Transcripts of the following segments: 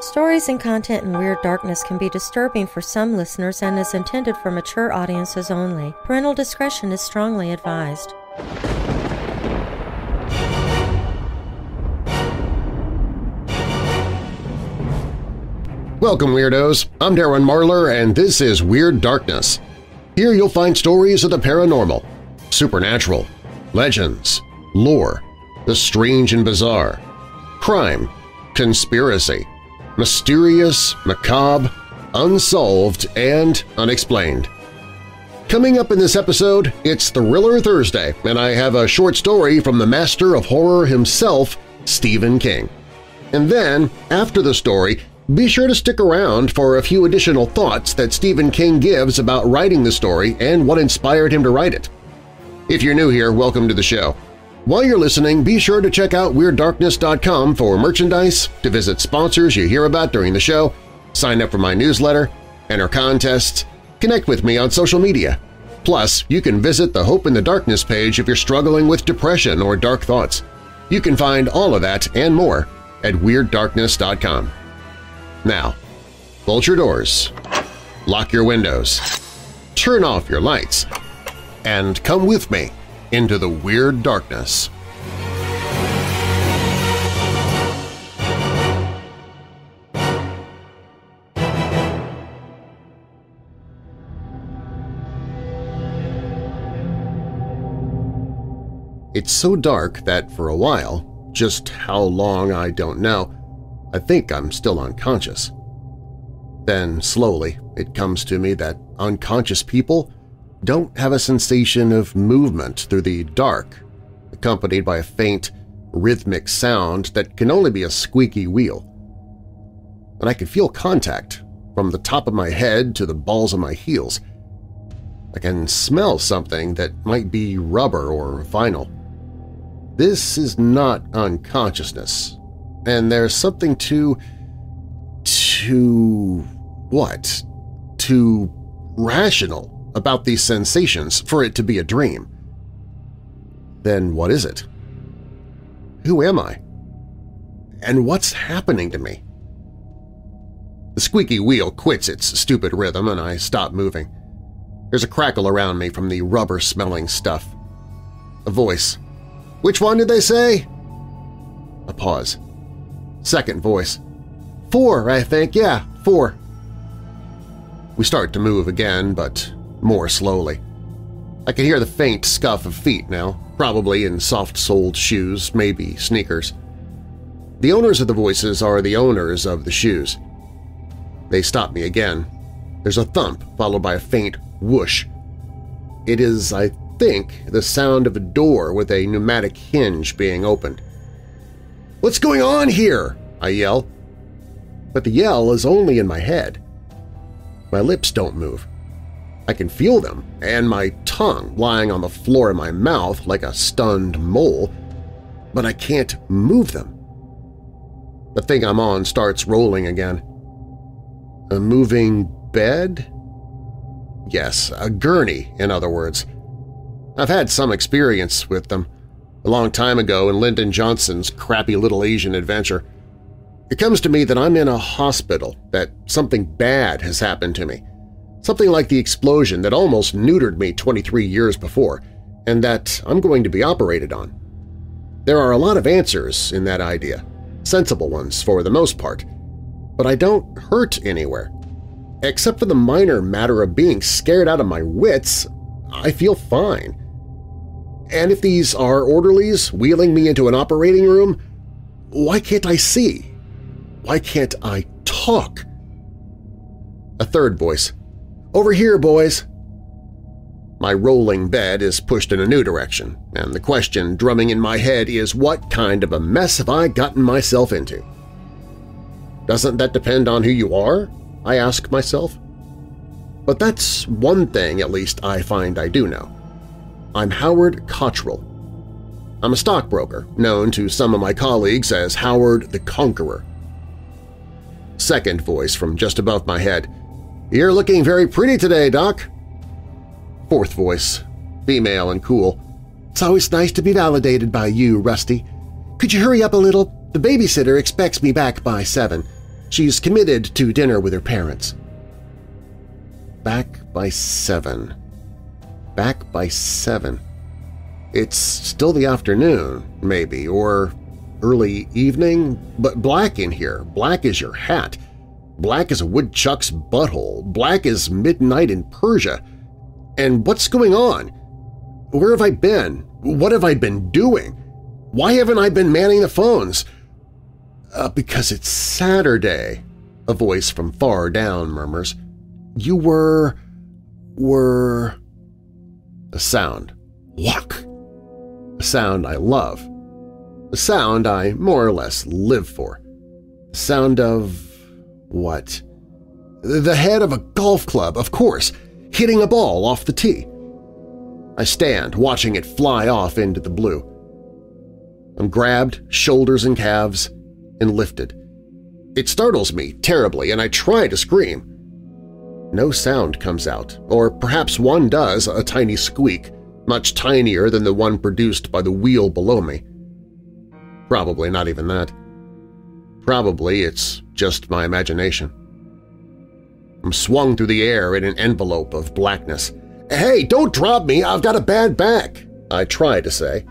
Stories and content in Weird Darkness can be disturbing for some listeners and is intended for mature audiences only. Parental discretion is strongly advised. Welcome, Weirdos! I'm Darren Marlar, and this is Weird Darkness. Here you'll find stories of the paranormal, supernatural, legends, lore, the strange and bizarre, crime, conspiracy, mysterious, macabre, unsolved, and unexplained. Coming up in this episode, it's Thriller Thursday, and I have a short story from the master of horror himself, Stephen King. And then, after the story, be sure to stick around for a few additional thoughts that Stephen King gives about writing the story and what inspired him to write it. If you're new here, welcome to the show. While you're listening, be sure to check out WeirdDarkness.com for merchandise, to visit sponsors you hear about during the show, sign up for my newsletter, enter contests, connect with me on social media. Plus, you can visit the Hope in the Darkness page if you're struggling with depression or dark thoughts. You can find all of that and more at WeirdDarkness.com. Now, bolt your doors, lock your windows, turn off your lights, and come with me into the Weird Darkness. It's so dark that for a while, just how long I don't know, I think I'm still unconscious. Then, slowly, it comes to me that unconscious people don't have a sensation of movement through the dark, accompanied by a faint, rhythmic sound that can only be a squeaky wheel. And I can feel contact from the top of my head to the balls of my heels. I can smell something that might be rubber or vinyl. This is not unconsciousness, and there's something too… too… what? Too rational about these sensations for it to be a dream. Then what is it? Who am I? And what's happening to me? The squeaky wheel quits its stupid rhythm and I stop moving. There's a crackle around me from the rubber-smelling stuff. A voice. Which one did they say? A pause. Second voice. Four, I think, yeah, four. We start to move again, but more slowly. I can hear the faint scuff of feet now, probably in soft-soled shoes, maybe sneakers. The owners of the voices are the owners of the shoes. They stop me again. There's a thump followed by a faint whoosh. It is, I think, the sound of a door with a pneumatic hinge being opened. What's going on here? I yell. But the yell is only in my head. My lips don't move. I can feel them, and my tongue lying on the floor of my mouth like a stunned mole, but I can't move them. The thing I'm on starts rolling again. A moving bed? Yes, a gurney, in other words. I've had some experience with them, a long time ago in Lyndon Johnson's crappy little Asian adventure. It comes to me that I'm in a hospital, that something bad has happened to me, something like the explosion that almost neutered me 23 years before, and that I'm going to be operated on. There are a lot of answers in that idea, sensible ones for the most part, but I don't hurt anywhere. Except for the minor matter of being scared out of my wits, I feel fine. And if these are orderlies wheeling me into an operating room, why can't I see? Why can't I talk? A third voice. Over here, boys! My rolling bed is pushed in a new direction, and the question drumming in my head is what kind of a mess have I gotten myself into? Doesn't that depend on who you are? I ask myself. But that's one thing at least I find I do know. I'm Howard Cottrell. I'm a stockbroker, known to some of my colleagues as Howard the Conqueror. Second voice from just above my head. You're looking very pretty today, Doc. Fourth voice, female and cool. It's always nice to be validated by you, Rusty. Could you hurry up a little? The babysitter expects me back by seven. She's committed to dinner with her parents. Back by seven. Back by seven. It's still the afternoon, maybe, or early evening, but black in here. Black as your hat. Black as a woodchuck's butthole. Black as midnight in Persia. And what's going on? Where have I been? What have I been doing? Why haven't I been manning the phones? Uh, because it's Saturday, a voice from far down murmurs. You were… were… A sound. Walk. A sound I love. A sound I more or less live for. The sound of… what? The head of a golf club, of course, hitting a ball off the tee. I stand, watching it fly off into the blue. I'm grabbed, shoulders and calves, and lifted. It startles me terribly, and I try to scream. No sound comes out, or perhaps one does, a tiny squeak, much tinier than the one produced by the wheel below me. Probably not even that. Probably it's just my imagination. I'm swung through the air in an envelope of blackness. "'Hey, don't drop me! I've got a bad back!' I try to say.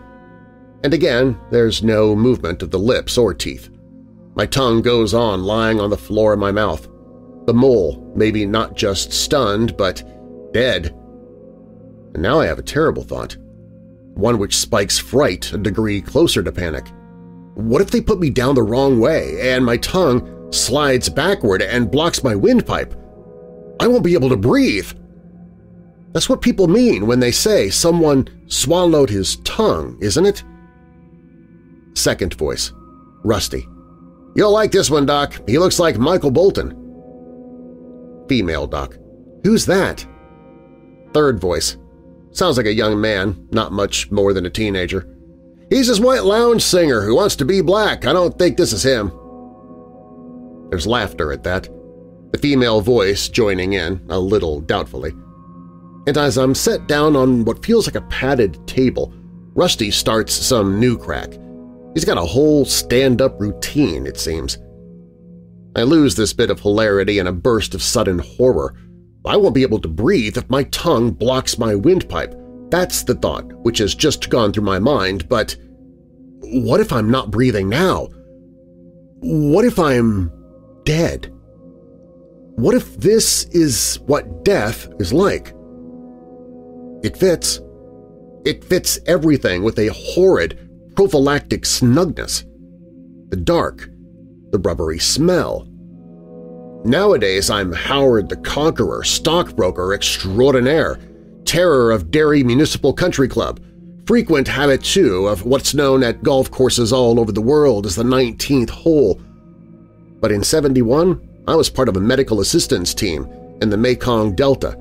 And again, there's no movement of the lips or teeth. My tongue goes on lying on the floor of my mouth. The mole, maybe not just stunned, but dead. And now I have a terrible thought, one which spikes fright a degree closer to panic. What if they put me down the wrong way and my tongue slides backward and blocks my windpipe? I won't be able to breathe. That's what people mean when they say someone swallowed his tongue, isn't it? Second voice, Rusty. You'll like this one, Doc. He looks like Michael Bolton. Female Doc. Who's that? Third voice. Sounds like a young man, not much more than a teenager. He's this white lounge singer who wants to be black. I don't think this is him. There's laughter at that, the female voice joining in, a little doubtfully. And as I'm set down on what feels like a padded table, Rusty starts some new crack. He's got a whole stand-up routine, it seems. I lose this bit of hilarity in a burst of sudden horror. I won't be able to breathe if my tongue blocks my windpipe, that's the thought which has just gone through my mind, but what if I'm not breathing now? What if I'm dead? What if this is what death is like? It fits. It fits everything with a horrid, prophylactic snugness. The dark, the rubbery smell. Nowadays I'm Howard the Conqueror, stockbroker extraordinaire, terror of Derry Municipal Country Club, frequent habitué of what's known at golf courses all over the world as the 19th hole. But in 71, I was part of a medical assistance team in the Mekong Delta,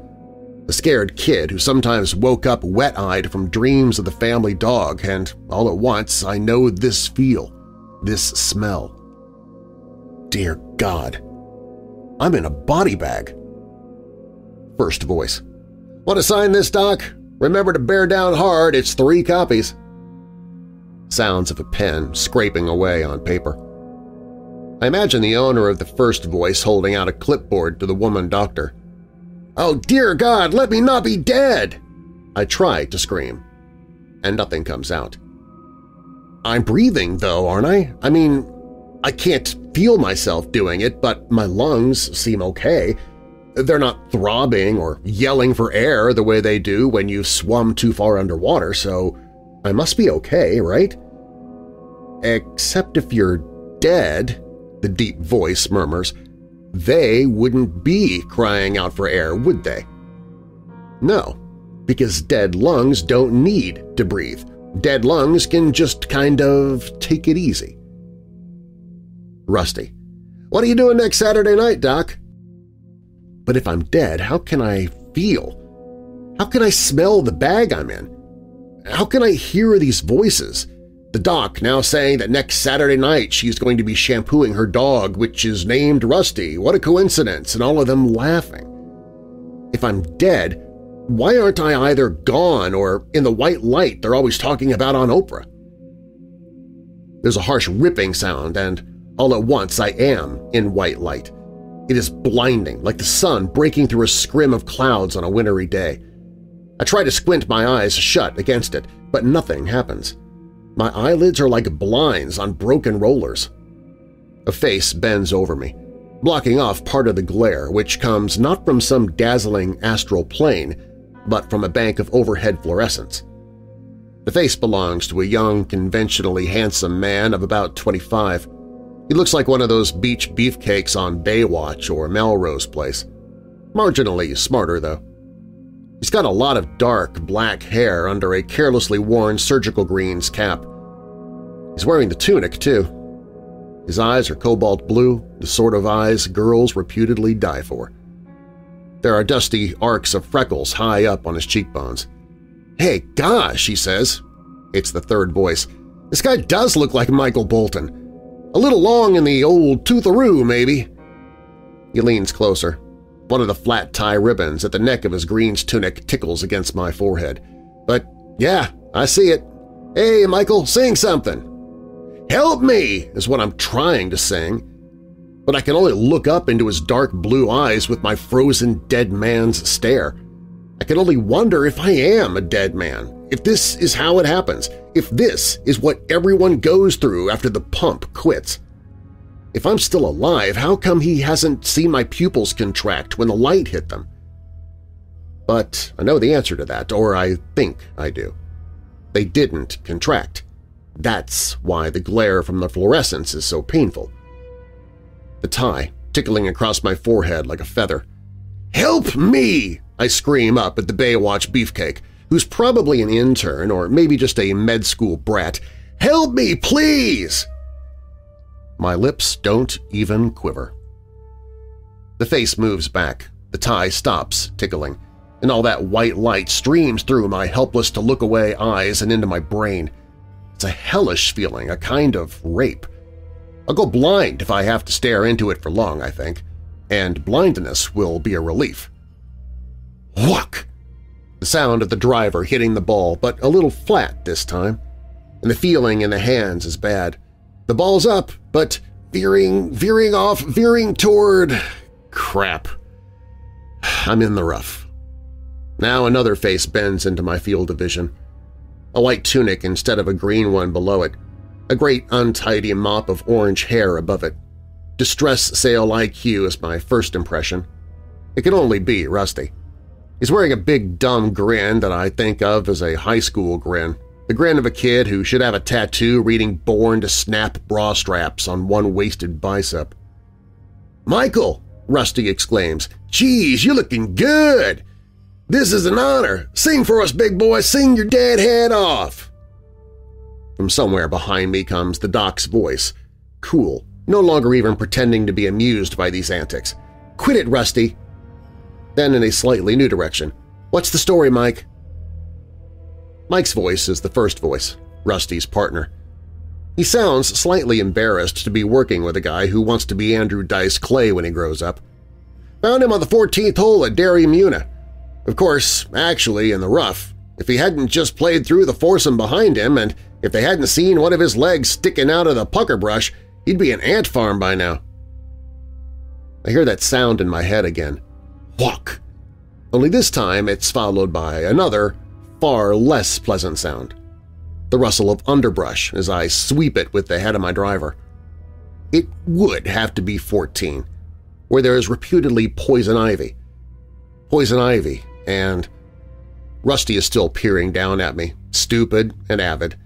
a scared kid who sometimes woke up wet-eyed from dreams of the family dog, and all at once I know this feel, this smell. Dear God, I'm in a body bag. First voice. Want to sign this, Doc? Remember to bear down hard, it's three copies. Sounds of a pen scraping away on paper. I imagine the owner of the first voice holding out a clipboard to the woman doctor. "'Oh, dear God, let me not be dead!' I try to scream, and nothing comes out. I'm breathing, though, aren't I? I mean, I can't feel myself doing it, but my lungs seem okay, they're not throbbing or yelling for air the way they do when you've swum too far underwater, so I must be okay, right? Except if you're dead, the deep voice murmurs, they wouldn't be crying out for air, would they? No, because dead lungs don't need to breathe. Dead lungs can just kind of take it easy. Rusty. What are you doing next Saturday night, Doc? But if I'm dead, how can I feel? How can I smell the bag I'm in? How can I hear these voices? The doc now saying that next Saturday night she's going to be shampooing her dog, which is named Rusty. What a coincidence, and all of them laughing. If I'm dead, why aren't I either gone or in the white light they're always talking about on Oprah? There's a harsh ripping sound, and All at once I am in white light. It is blinding, like the sun breaking through a scrim of clouds on a wintry day. I try to squint my eyes shut against it, but nothing happens. My eyelids are like blinds on broken rollers. A face bends over me, blocking off part of the glare which comes not from some dazzling astral plane, but from a bank of overhead fluorescence. The face belongs to a young, conventionally handsome man of about 25. He looks like one of those beach beefcakes on Baywatch or Melrose Place. Marginally smarter, though. He's got a lot of dark, black hair under a carelessly worn surgical greens cap. He's wearing the tunic, too. His eyes are cobalt blue, the sort of eyes girls reputedly die for. There are dusty arcs of freckles high up on his cheekbones. Hey, gosh, he says. It's the third voice. This guy does look like Michael Bolton. A little long in the old tootharoo, maybe. He leans closer. One of the flat tie ribbons at the neck of his greens tunic tickles against my forehead. But yeah, I see it. Hey, Michael, sing something. Help me is what I'm trying to sing. But I can only look up into his dark blue eyes with my frozen dead man's stare. I can only wonder if I am a dead man, if this is how it happens, if this is what everyone goes through after the pump quits. If I'm still alive, how come he hasn't seen my pupils contract when the light hit them? But I know the answer to that, or I think I do. They didn't contract. That's why the glare from the fluorescence is so painful. The tie tickling across my forehead like a feather. "'Help me!' I scream up at the Baywatch beefcake, who's probably an intern or maybe just a med school brat. "'Help me, please!' My lips don't even quiver. The face moves back, the tie stops tickling, and all that white light streams through my helpless-to-look-away eyes and into my brain. It's a hellish feeling, a kind of rape. I'll go blind if I have to stare into it for long, I think, and blindness will be a relief. Whack! The sound of the driver hitting the ball, but a little flat this time, and the feeling in the hands is bad. The ball's up, but veering, veering off, veering toward… crap. I'm in the rough. Now another face bends into my field of vision. A white tunic instead of a green one below it, a great untidy mop of orange hair above it. Distress sale IQ is my first impression. It can only be Rusty. He's wearing a big dumb grin that I think of as a high school grin, the grin of a kid who should have a tattoo reading Born to Snap bra straps on one wasted bicep. "'Michael!' Rusty exclaims. "'Geez, you're looking good! This is an honor! Sing for us, big boy! Sing your dead head off!' From somewhere behind me comes the doc's voice, cool, no longer even pretending to be amused by these antics. "'Quit it, Rusty!' Then in a slightly new direction, "'What's the story, Mike?' Mike's voice is the first voice, Rusty's partner. He sounds slightly embarrassed to be working with a guy who wants to be Andrew Dice Clay when he grows up. Found him on the 14th hole at Derry Muni. Of course, actually in the rough. If he hadn't just played through the foursome behind him and if they hadn't seen one of his legs sticking out of the pucker brush, he'd be an ant farm by now. I hear that sound in my head again. Walk! Only this time it's followed by another far less pleasant sound. The rustle of underbrush as I sweep it with the head of my driver. It would have to be 14, where there is reputedly poison ivy. Poison ivy and… Rusty is still peering down at me, stupid and avid.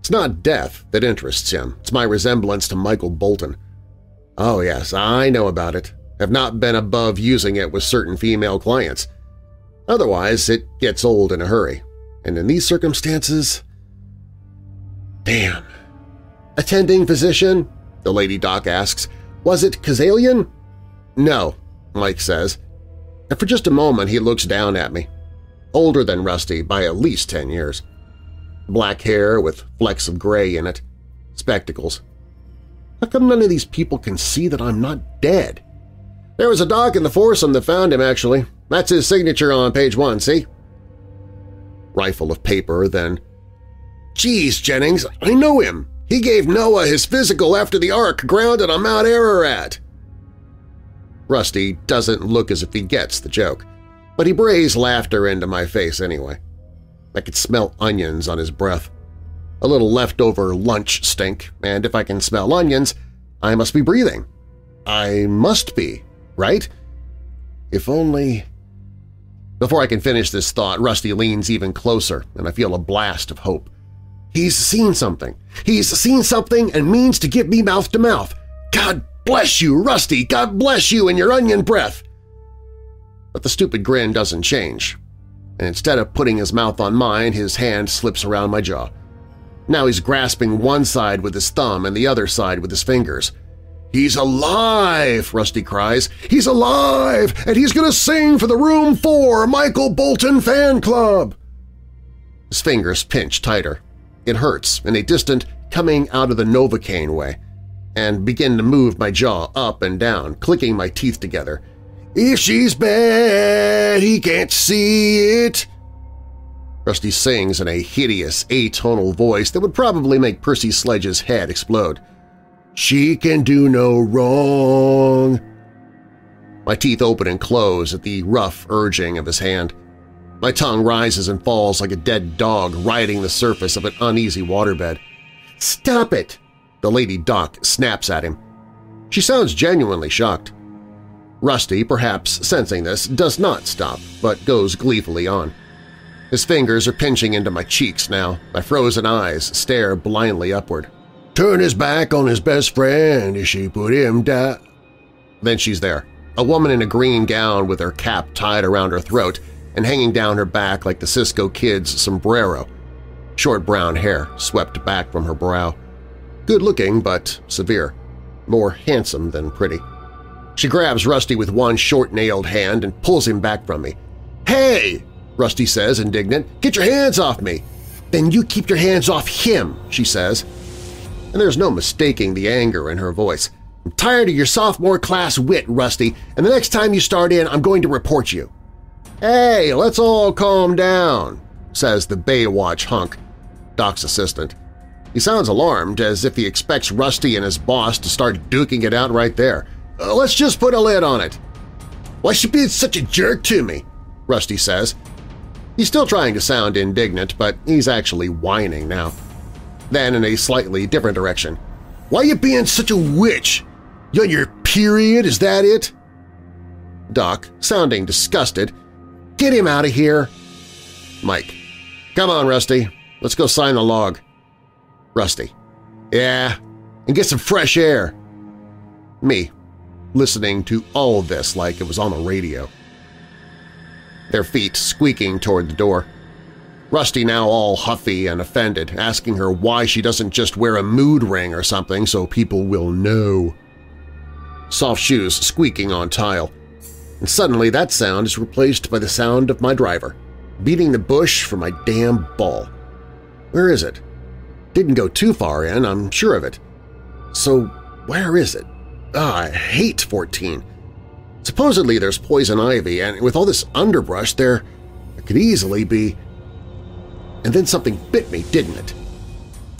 It's not death that interests him, it's my resemblance to Michael Bolton. Oh yes, I know about it. Have not been above using it with certain female clients. Otherwise, it gets old in a hurry and in these circumstances… Damn. Attending physician? The lady doc asks. Was it Kazalian? No, Mike says. And for just a moment he looks down at me. Older than Rusty by at least ten years. Black hair with flecks of gray in it. Spectacles. How come none of these people can see that I'm not dead? There was a doc in the foursome that found him, actually. That's his signature on page one, see? Rifle of paper, then, Geez, Jennings, I know him. He gave Noah his physical after the Ark grounded on Mount Ararat. Rusty doesn't look as if he gets the joke, but he brays laughter into my face anyway. I could smell onions on his breath. A little leftover lunch stink, and if I can smell onions, I must be breathing. I must be, right? If only… Before I can finish this thought, Rusty leans even closer, and I feel a blast of hope. He's seen something. He's seen something and means to give me mouth to mouth. God bless you, Rusty! God bless you and your onion breath! But the stupid grin doesn't change, and instead of putting his mouth on mine, his hand slips around my jaw. Now he's grasping one side with his thumb and the other side with his fingers. He's alive, Rusty cries. He's alive, and he's going to sing for the Room 4 Michael Bolton Fan Club! His fingers pinch tighter. It hurts in a distant coming out of the Novocaine way, and begin to move my jaw up and down, clicking my teeth together. If she's bad, he can't see it. Rusty sings in a hideous, atonal voice that would probably make Percy Sledge's head explode. She can do no wrong. My teeth open and close at the rough urging of his hand. My tongue rises and falls like a dead dog riding the surface of an uneasy waterbed. "'Stop it!' the Lady Doc snaps at him. She sounds genuinely shocked. Rusty, perhaps sensing this, does not stop, but goes gleefully on. His fingers are pinching into my cheeks now. My frozen eyes stare blindly upward turn his back on his best friend as she put him down. Then she's there, a woman in a green gown with her cap tied around her throat and hanging down her back like the Cisco Kid's sombrero. Short brown hair swept back from her brow. Good-looking but severe, more handsome than pretty. She grabs Rusty with one short-nailed hand and pulls him back from me. "'Hey!' Rusty says, indignant. "'Get your hands off me!' "'Then you keep your hands off him!' she says, and there's no mistaking the anger in her voice. I'm tired of your sophomore class wit, Rusty, and the next time you start in, I'm going to report you. Hey, let's all calm down, says the Baywatch hunk, Doc's assistant. He sounds alarmed, as if he expects Rusty and his boss to start duking it out right there. Uh, let's just put a lid on it. Why should be such a jerk to me? Rusty says. He's still trying to sound indignant, but he's actually whining now. Then in a slightly different direction. Why you being such a witch? You on your period, is that it? Doc, sounding disgusted. Get him out of here. Mike. Come on, Rusty. Let's go sign the log. Rusty. Yeah, and get some fresh air. Me, listening to all this like it was on the radio. Their feet squeaking toward the door. Rusty now all huffy and offended, asking her why she doesn't just wear a mood ring or something so people will know. Soft shoes squeaking on tile. And suddenly that sound is replaced by the sound of my driver, beating the bush for my damn ball. Where is it? Didn't go too far in, I'm sure of it. So where is it? Ah, I hate 14. Supposedly there's poison ivy, and with all this underbrush there, it could easily be and then something bit me, didn't it?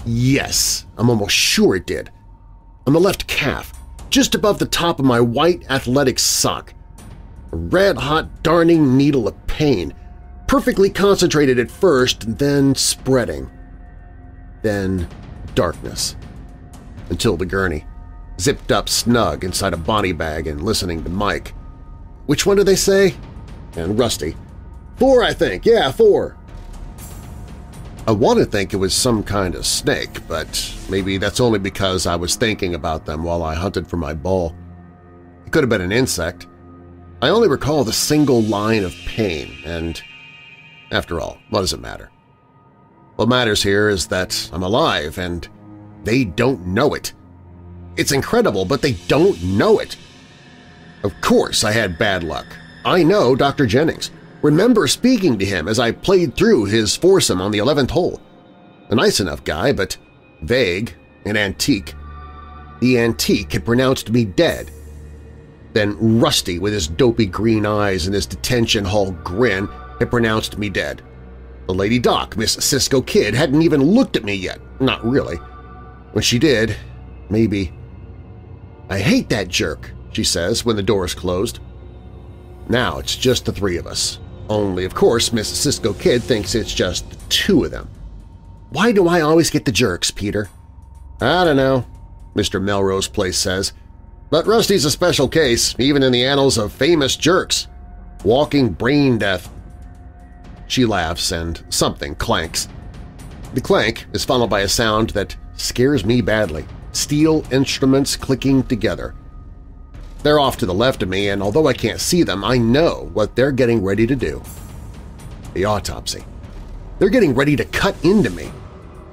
Yes, I'm almost sure it did. On the left calf, just above the top of my white athletic sock. A red-hot darning needle of pain, perfectly concentrated at first then spreading. Then darkness. Until the gurney, zipped up snug inside a body bag and listening to Mike. Which one did they say? And Rusty. Four, I think. Yeah, four. I want to think it was some kind of snake, but maybe that's only because I was thinking about them while I hunted for my ball. It could have been an insect. I only recall the single line of pain, and after all, what does it matter? What matters here is that I'm alive, and they don't know it. It's incredible, but they don't know it. Of course I had bad luck. I know Dr. Jennings remember speaking to him as I played through his foursome on the 11th hole. A nice enough guy, but vague and antique. The antique had pronounced me dead. Then Rusty, with his dopey green eyes and his detention hall grin, had pronounced me dead. The Lady Doc, Miss Cisco Kid, hadn't even looked at me yet. Not really. When she did, maybe... I hate that jerk, she says when the door is closed. Now it's just the three of us. Only, of course, Miss Cisco Kid thinks it's just the two of them. Why do I always get the jerks, Peter? I don't know, Mr. Melrose Place says. But Rusty's a special case, even in the annals of famous jerks. Walking brain death. She laughs and something clanks. The clank is followed by a sound that scares me badly, steel instruments clicking together. They're off to the left of me, and although I can't see them, I know what they're getting ready to do. The autopsy. They're getting ready to cut into me.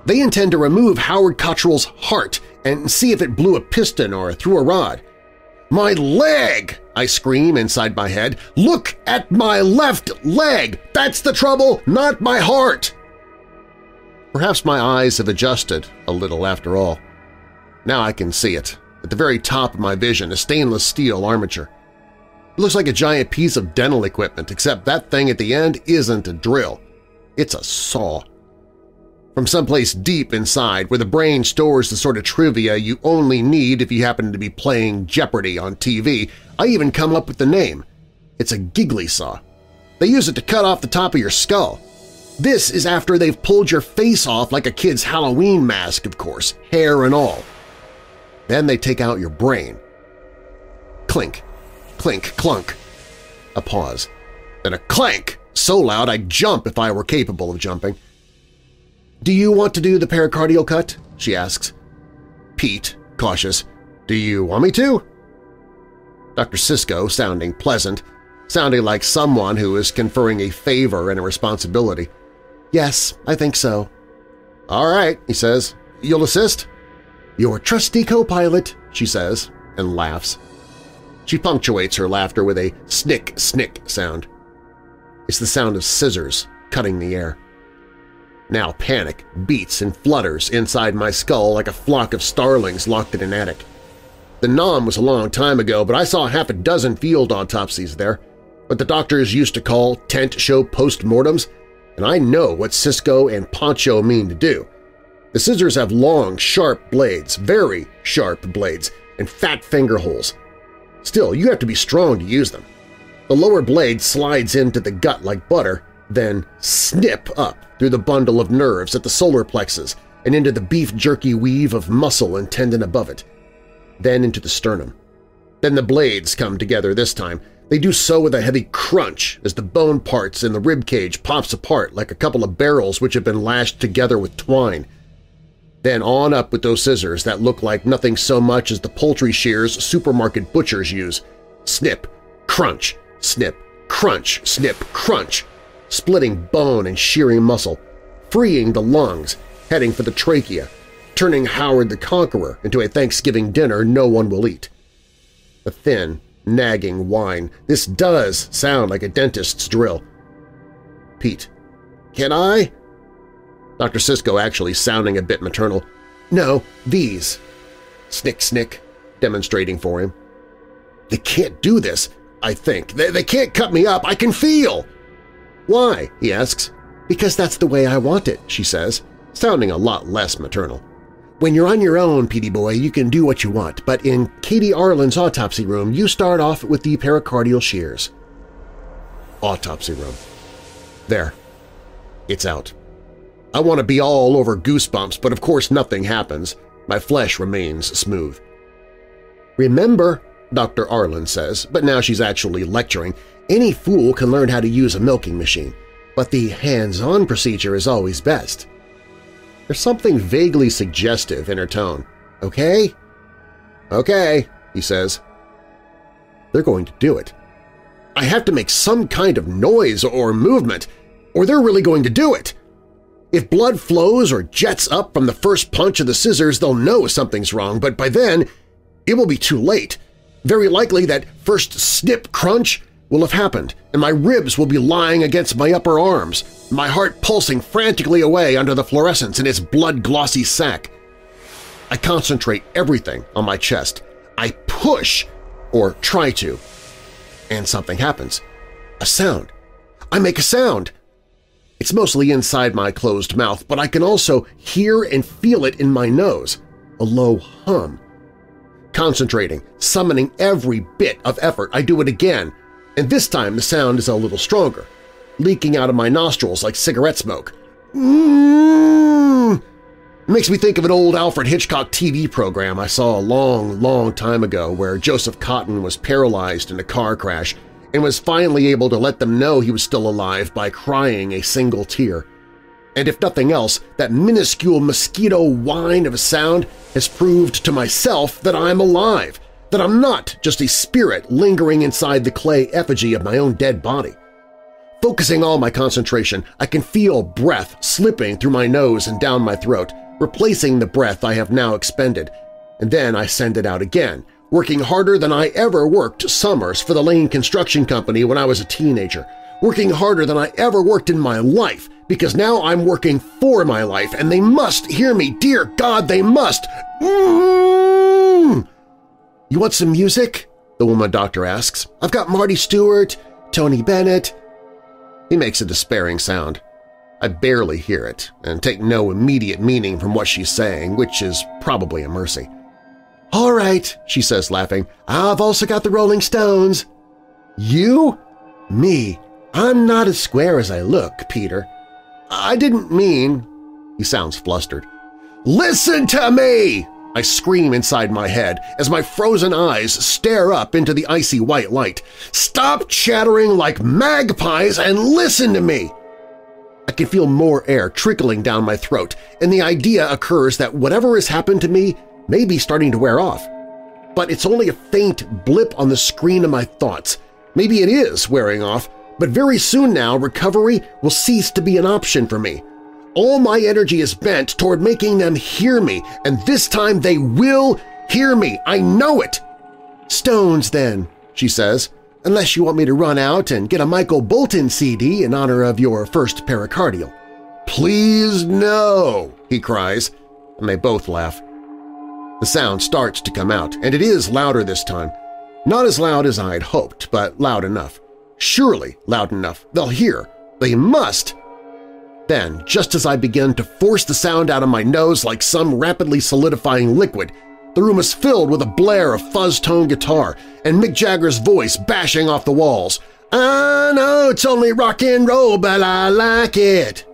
They intend to remove Howard Cottrell's heart and see if it blew a piston or threw a rod. My leg! I scream inside my head. Look at my left leg! That's the trouble, not my heart! Perhaps my eyes have adjusted a little after all. Now I can see it. At the very top of my vision, a stainless steel armature. It looks like a giant piece of dental equipment, except that thing at the end isn't a drill. It's a saw. From someplace deep inside where the brain stores the sort of trivia you only need if you happen to be playing Jeopardy on TV, I even come up with the name. It's a Gigli saw. They use it to cut off the top of your skull. This is after they've pulled your face off like a kid's Halloween mask, of course, hair and all. Then they take out your brain. Clink, clink, clunk. A pause. Then a clank so loud I'd jump if I were capable of jumping. Do you want to do the pericardial cut? she asks. Pete, cautious. Do you want me to? Dr. Cisco, sounding pleasant, sounding like someone who is conferring a favor and a responsibility. Yes, I think so. All right, he says. You'll assist? Your trusty co-pilot, she says, and laughs. She punctuates her laughter with a snick-snick sound. It's the sound of scissors cutting the air. Now panic beats and flutters inside my skull like a flock of starlings locked in an attic. The Nam was a long time ago, but I saw half a dozen field autopsies there, what the doctors used to call tent show post-mortems, and I know what Cisco and Pancho mean to do. The scissors have long, sharp blades, very sharp blades, and fat finger holes. Still, you have to be strong to use them. The lower blade slides into the gut like butter, then snip up through the bundle of nerves at the solar plexus and into the beef jerky weave of muscle and tendon above it, then into the sternum. Then the blades come together this time, they do so with a heavy crunch as the bone parts in the rib cage pops apart like a couple of barrels which have been lashed together with twine. Then on up with those scissors that look like nothing so much as the poultry shears supermarket butchers use. Snip, crunch, snip, crunch, snip, crunch, splitting bone and shearing muscle, freeing the lungs, heading for the trachea, turning Howard the Conqueror into a Thanksgiving dinner no one will eat. A thin, nagging whine. This does sound like a dentist's drill. Pete. Can I? Dr. Cisco actually sounding a bit maternal. No, these. Snick, snick, demonstrating for him. They can't do this, I think. They, they can't cut me up. I can feel. Why? he asks. Because that's the way I want it, she says, sounding a lot less maternal. When you're on your own, Petey boy, you can do what you want, but in Katie Arlen's autopsy room, you start off with the pericardial shears. Autopsy room. There. It's out. I want to be all over goosebumps, but of course nothing happens. My flesh remains smooth. Remember, Dr. Arlen says, but now she's actually lecturing, any fool can learn how to use a milking machine, but the hands-on procedure is always best. There's something vaguely suggestive in her tone. Okay? Okay, he says. They're going to do it. I have to make some kind of noise or movement, or they're really going to do it. If blood flows or jets up from the first punch of the scissors, they'll know something's wrong, but by then it will be too late. Very likely that first snip crunch will have happened, and my ribs will be lying against my upper arms, my heart pulsing frantically away under the fluorescence in its blood-glossy sac. I concentrate everything on my chest. I push, or try to, and something happens. A sound. I make a sound. It's mostly inside my closed mouth, but I can also hear and feel it in my nose. a low hum. Concentrating, summoning every bit of effort, I do it again, and this time the sound is a little stronger, leaking out of my nostrils like cigarette smoke. Mm. It makes me think of an old Alfred Hitchcock TV program I saw a long, long time ago where Joseph Cotten was paralyzed in a car crash and was finally able to let them know he was still alive by crying a single tear. And if nothing else, that minuscule mosquito whine of a sound has proved to myself that I'm alive, that I'm not just a spirit lingering inside the clay effigy of my own dead body. Focusing all my concentration, I can feel breath slipping through my nose and down my throat, replacing the breath I have now expended, and then I send it out again, working harder than I ever worked summers for the Lane Construction Company when I was a teenager, working harder than I ever worked in my life because now I'm working for my life and they must hear me. Dear God, they must! Mm-hmm. You want some music? The woman doctor asks. I've got Marty Stuart, Tony Bennett. He makes a despairing sound. I barely hear it and take no immediate meaning from what she's saying, which is probably a mercy. All right, she says laughing, I've also got the Rolling Stones. You? Me. I'm not as square as I look, Peter. I didn't mean… He sounds flustered. Listen to me! I scream inside my head as my frozen eyes stare up into the icy white light. Stop chattering like magpies and listen to me! I can feel more air trickling down my throat, and the idea occurs that whatever has happened to me may be starting to wear off. But it's only a faint blip on the screen of my thoughts. Maybe it is wearing off, but very soon now recovery will cease to be an option for me. All my energy is bent toward making them hear me, and this time they will hear me. I know it! Stones, then, she says, unless you want me to run out and get a Michael Bolton CD in honor of your first pericardial. Please no, he cries, and they both laugh. The sound starts to come out, and it is louder this time. Not as loud as I'd hoped, but loud enough. Surely loud enough. They'll hear. They must. Then, just as I begin to force the sound out of my nose like some rapidly solidifying liquid, the room is filled with a blare of fuzz-tone guitar and Mick Jagger's voice bashing off the walls. I know it's only rock and roll, but I like it.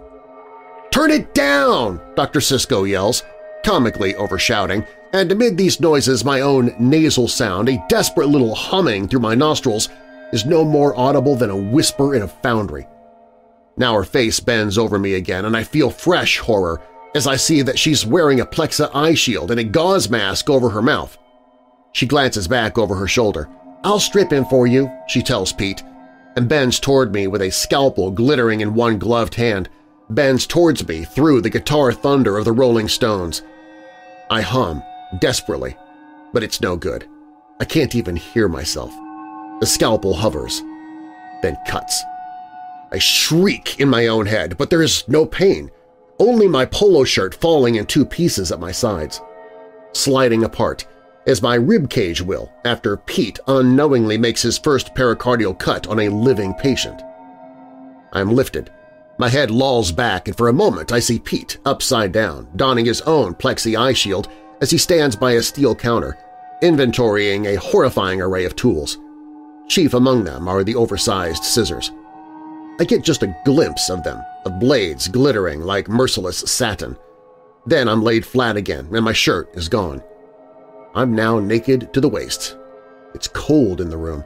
Turn it down, Dr. Cisco yells, comically overshouting, and amid these noises my own nasal sound, a desperate little humming through my nostrils, is no more audible than a whisper in a foundry. Now her face bends over me again, and I feel fresh horror as I see that she's wearing a Plexi eye shield and a gauze mask over her mouth. She glances back over her shoulder. I'll strip him for you, she tells Pete, and bends toward me with a scalpel glittering in one gloved hand, bends towards me through the guitar thunder of the Rolling Stones. I hum, desperately, but it's no good. I can't even hear myself. The scalpel hovers, then cuts. I shriek in my own head, but there is no pain, only my polo shirt falling in two pieces at my sides. Sliding apart, as my rib cage will after Pete unknowingly makes his first pericardial cut on a living patient. I am lifted. My head lolls back, and for a moment I see Pete upside down, donning his own plexi eye shield as he stands by a steel counter, inventorying a horrifying array of tools. Chief among them are the oversized scissors. I get just a glimpse of them, of blades glittering like merciless satin. Then I'm laid flat again and my shirt is gone. I'm now naked to the waist. It's cold in the room.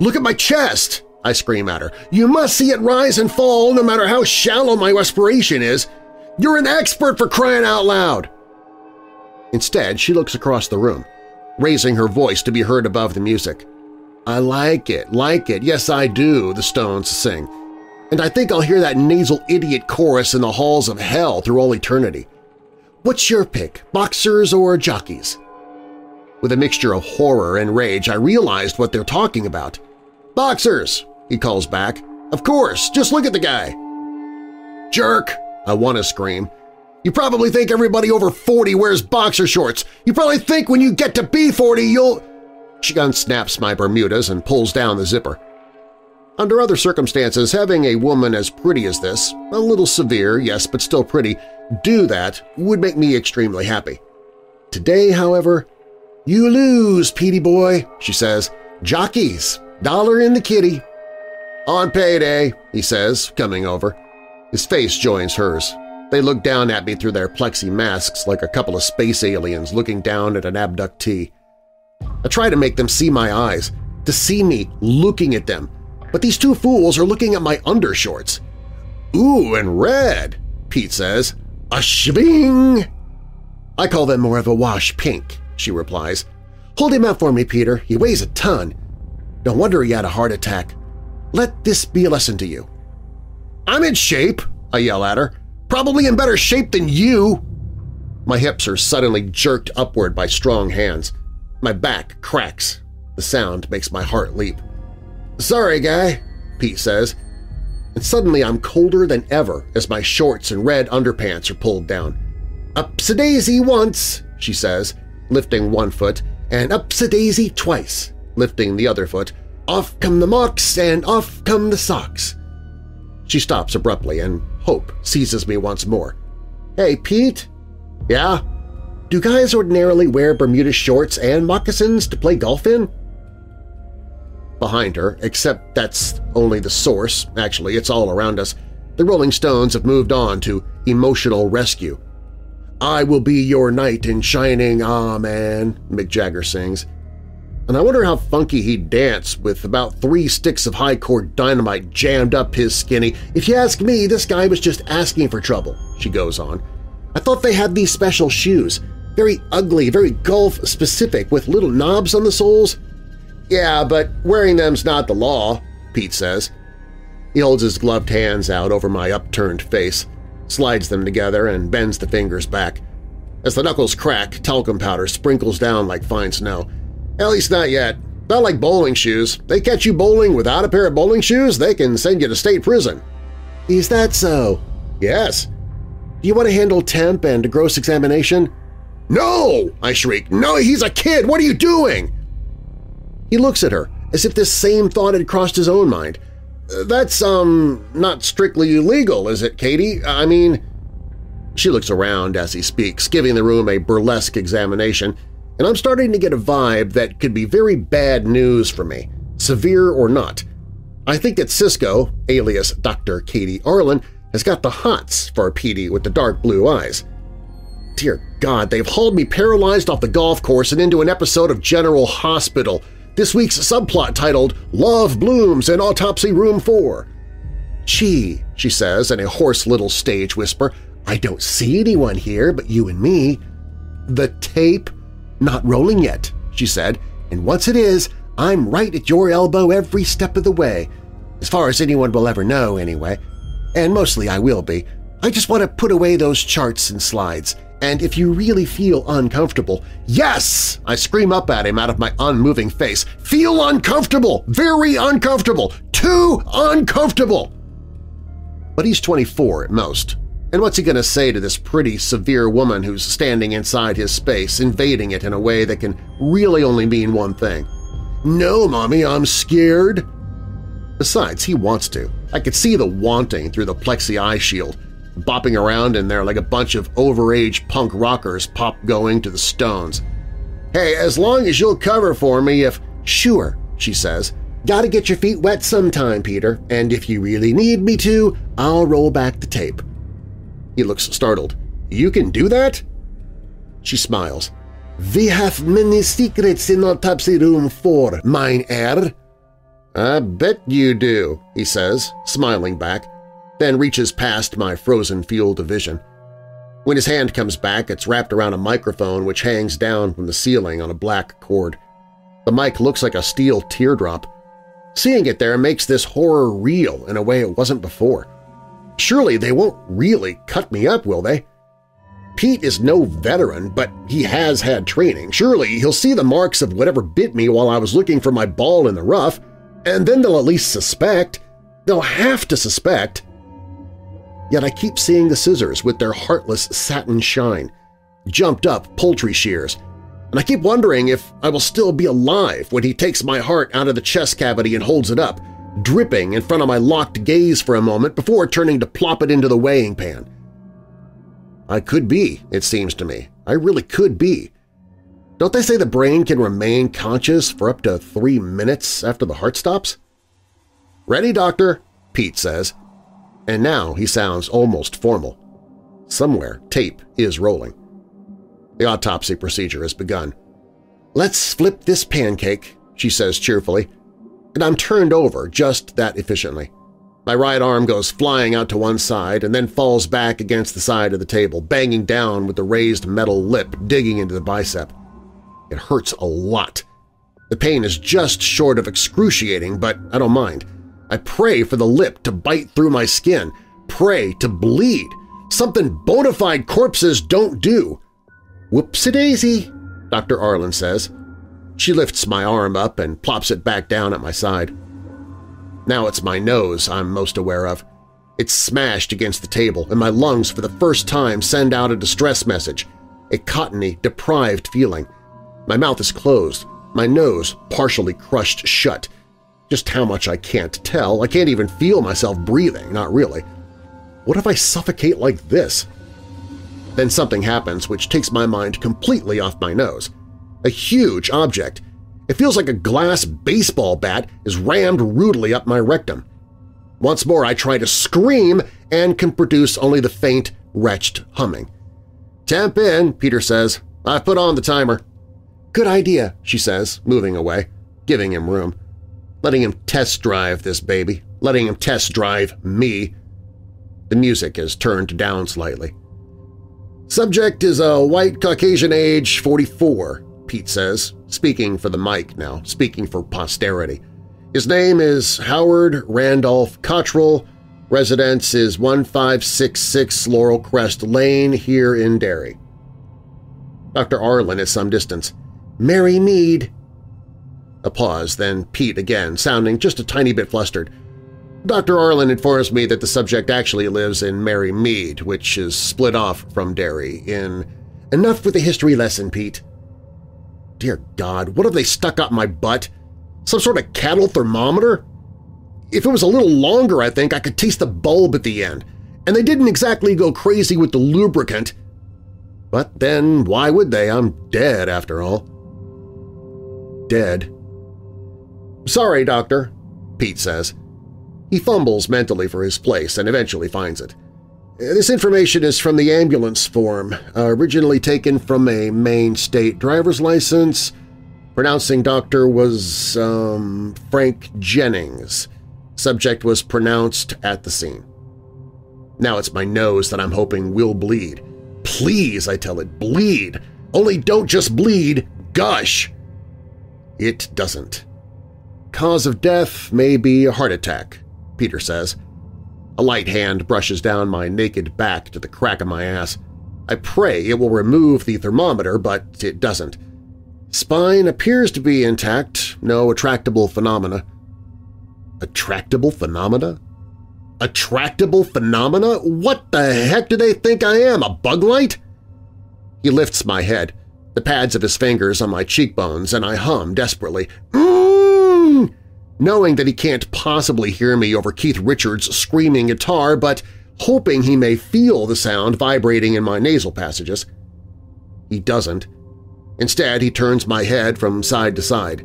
"'Look at my chest!' I scream at her. "'You must see it rise and fall no matter how shallow my respiration is! You're an expert for crying out loud!' Instead, she looks across the room, raising her voice to be heard above the music. I like it, like it, yes I do, the Stones sing. And I think I'll hear that nasal idiot chorus in the halls of hell through all eternity. What's your pick, boxers or jockeys? With a mixture of horror and rage, I realized what they're talking about. Boxers, he calls back. Of course, just look at the guy. Jerk, I want to scream. You probably think everybody over 40 wears boxer shorts. You probably think when you get to be 40 you'll… She unsnaps my Bermudas and pulls down the zipper. Under other circumstances, having a woman as pretty as this, a little severe, yes, but still pretty, do that would make me extremely happy. Today, however, you lose, Petey boy, she says. Jockeys, dollar in the kitty. On payday, he says, coming over. His face joins hers. They look down at me through their plexi masks like a couple of space aliens looking down at an abductee. I try to make them see my eyes, to see me looking at them, but these two fools are looking at my undershorts. Ooh, and red, Pete says. A shving! I call them more of a wash pink, she replies. Hold him out for me, Peter. He weighs a ton. No wonder he had a heart attack. Let this be a lesson to you. I'm in shape, I yell at her. Probably in better shape than you. My hips are suddenly jerked upward by strong hands. My back cracks. The sound makes my heart leap. Sorry, guy, Pete says, and suddenly I'm colder than ever as my shorts and red underpants are pulled down. Ups-a-daisy once, she says, lifting one foot, and ups-a-daisy twice, lifting the other foot. Off come the mocks and off come the socks. She stops abruptly and hope seizes me once more. Hey, Pete? Yeah? Do guys ordinarily wear Bermuda shorts and moccasins to play golf in? Behind her, except that's only the source, actually it's all around us, the Rolling Stones have moved on to Emotional Rescue. I will be your knight in shining, ah man, Mick Jagger sings. And I wonder how funky he'd dance with about three sticks of high-core dynamite jammed up his skinny. If you ask me, this guy was just asking for trouble, she goes on. I thought they had these special shoes. Very ugly, very golf-specific, with little knobs on the soles. Yeah, but wearing them's not the law, Pete says. He holds his gloved hands out over my upturned face, slides them together, and bends the fingers back. As the knuckles crack, talcum powder sprinkles down like fine snow. At least not yet. Not like bowling shoes. They catch you bowling without a pair of bowling shoes, they can send you to state prison. Is that so? Yes. Do you want to handle temp and gross examination? No! I shriek. No, he's a kid! What are you doing? He looks at her, as if this same thought had crossed his own mind. That's, um, not strictly illegal, is it, Katie? I mean… She looks around as he speaks, giving the room a burlesque examination, and I'm starting to get a vibe that could be very bad news for me, severe or not. I think that Cisco, alias Dr. Katie Arlen, has got the hots for a PD with the dark blue eyes. Dear God, they've hauled me paralyzed off the golf course and into an episode of General Hospital, this week's subplot titled Love Blooms in Autopsy Room 4. Gee, she says in a hoarse little stage whisper, I don't see anyone here but you and me. The tape not rolling yet, she said, and once it is, I'm right at your elbow every step of the way. As far as anyone will ever know, anyway. And mostly I will be. I just want to put away those charts and slides. And if you really feel uncomfortable, yes! I scream up at him out of my unmoving face. Feel uncomfortable! Very uncomfortable! Too uncomfortable! But he's 24 at most, and what's he going to say to this pretty, severe woman who's standing inside his space, invading it in a way that can really only mean one thing? No, Mommy, I'm scared. Besides, he wants to. I could see the wanting through the plexi eye shield, bopping around in there like a bunch of overage punk rockers pop going to the Stones. Hey, as long as you'll cover for me if… Sure, she says. Gotta get your feet wet sometime, Peter, and if you really need me to, I'll roll back the tape. He looks startled. You can do that? She smiles. We have many secrets in autopsy room 4, mine Herr. I bet you do, he says, smiling back, then reaches past my frozen field of vision. When his hand comes back, it's wrapped around a microphone which hangs down from the ceiling on a black cord. The mic looks like a steel teardrop. Seeing it there makes this horror real in a way it wasn't before. Surely they won't really cut me up, will they? Pete is no veteran, but he has had training. Surely he'll see the marks of whatever bit me while I was looking for my ball in the rough, and then they'll at least suspect. They'll have to suspect. Yet I keep seeing the scissors with their heartless satin shine, jumped up poultry shears, and I keep wondering if I will still be alive when he takes my heart out of the chest cavity and holds it up, dripping in front of my locked gaze for a moment before turning to plop it into the weighing pan. I could be, it seems to me. I really could be. Don't they say the brain can remain conscious for up to three minutes after the heart stops? Ready, doctor, Pete says, and now he sounds almost formal. Somewhere tape is rolling. The autopsy procedure has begun. Let's flip this pancake, she says cheerfully, and I'm turned over just that efficiently. My right arm goes flying out to one side and then falls back against the side of the table, banging down with the raised metal lip digging into the bicep. It hurts a lot. The pain is just short of excruciating, but I don't mind. I pray for the lip to bite through my skin, pray to bleed, something bona fide corpses don't do. Whoops-a-daisy, Dr. Arlen says. She lifts my arm up and plops it back down at my side. Now it's my nose I'm most aware of. It's smashed against the table, and my lungs for the first time send out a distress message, a cottony, deprived feeling. My mouth is closed, my nose partially crushed shut. Just how much I can't tell. I can't even feel myself breathing, not really. What if I suffocate like this? Then something happens which takes my mind completely off my nose. A huge object. It feels like a glass baseball bat is rammed rudely up my rectum. Once more I try to scream and can produce only the faint, wretched humming. Temp in, Peter says. I've put on the timer. Good idea, she says, moving away, giving him room. Letting him test drive this baby, letting him test drive me. The music is turned down slightly. Subject is a white Caucasian age 44, Pete says, speaking for the mic now, speaking for posterity. His name is Howard Randolph Cottrell. Residence is 1566 Laurel Crest Lane here in Derry. Dr. Arlen at some distance. Mary Mead. A pause, then Pete again, sounding just a tiny bit flustered. Dr. Arlen informs me that the subject actually lives in Mary Mead, which is split off from Derry, in Enough with the history lesson, Pete. Dear God, what have they stuck up my butt? Some sort of cattle thermometer? If it was a little longer, I think, I could taste the bulb at the end, and they didn't exactly go crazy with the lubricant. But then why would they? I'm dead, after all. Dead. Sorry, Doctor, Pete says. He fumbles mentally for his place and eventually finds it. This information is from the ambulance form, originally taken from a Maine state driver's license. Pronouncing doctor was, um, Frank Jennings. Subject was pronounced at the scene. Now it's my nose that I'm hoping will bleed. Please, I tell it, bleed! Only don't just bleed, gush! It doesn't. Cause of death may be a heart attack, Peter says. A light hand brushes down my naked back to the crack of my ass. I pray it will remove the thermometer, but it doesn't. Spine appears to be intact, no attractable phenomena. Attractable phenomena? Attractable phenomena? What the heck do they think I am, a bug light? He lifts my head, the pads of his fingers on my cheekbones, and I hum desperately. Mmm! Knowing that he can't possibly hear me over Keith Richards' screaming guitar, but hoping he may feel the sound vibrating in my nasal passages. He doesn't. Instead, he turns my head from side to side.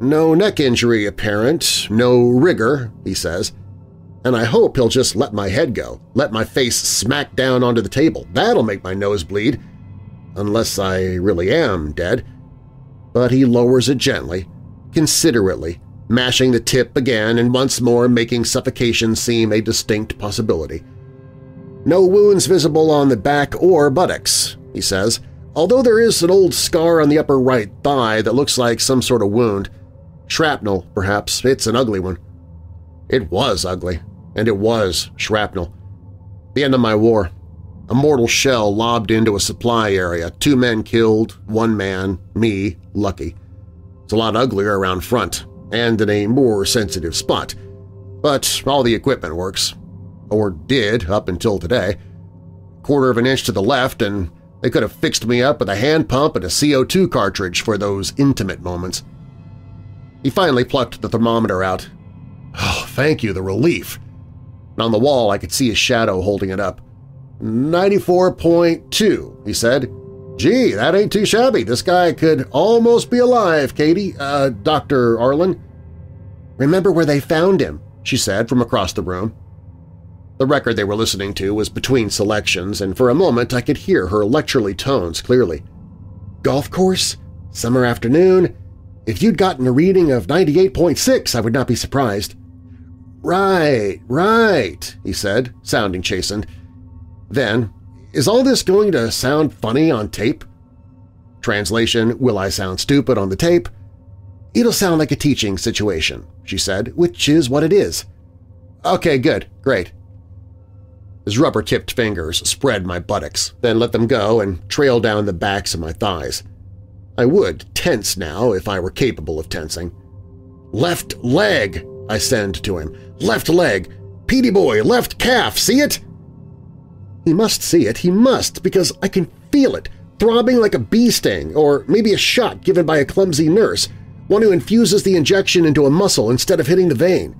No neck injury apparent, no rigor, he says, and I hope he'll just let my head go, let my face smack down onto the table. That'll make my nose bleed. Unless I really am dead. But he lowers it gently, considerately, mashing the tip again and once more making suffocation seem a distinct possibility. No wounds visible on the back or buttocks, he says, although there is an old scar on the upper right thigh that looks like some sort of wound. Shrapnel, perhaps. It's an ugly one. It was ugly, and it was shrapnel. The end of my war. A mortal shell lobbed into a supply area, two men killed, one man, me, lucky. It's a lot uglier around front, and in a more sensitive spot. But all the equipment works. Or did up until today. Quarter of an inch to the left and they could have fixed me up with a hand pump and a CO2 cartridge for those intimate moments. He finally plucked the thermometer out. Oh, thank you, the relief. on the wall I could see his shadow holding it up. 94.2, he said. Gee, that ain't too shabby. This guy could almost be alive, Katie, uh, Dr. Arlen. Remember where they found him, she said from across the room. The record they were listening to was between selections, and for a moment I could hear her lecturely tones clearly. Golf course? Summer afternoon? If you'd gotten a reading of 98.6, I would not be surprised. Right, right, he said, sounding chastened. Then, is all this going to sound funny on tape? Translation, will I sound stupid on the tape? It'll sound like a teaching situation, she said, which is what it is. Okay, good, great. His rubber-tipped fingers spread my buttocks, then let them go and trail down the backs of my thighs. I would tense now if I were capable of tensing. Left leg, I send to him. Left leg. Petey boy, left calf, see it? He must see it, he must, because I can feel it, throbbing like a bee sting or maybe a shot given by a clumsy nurse, one who infuses the injection into a muscle instead of hitting the vein.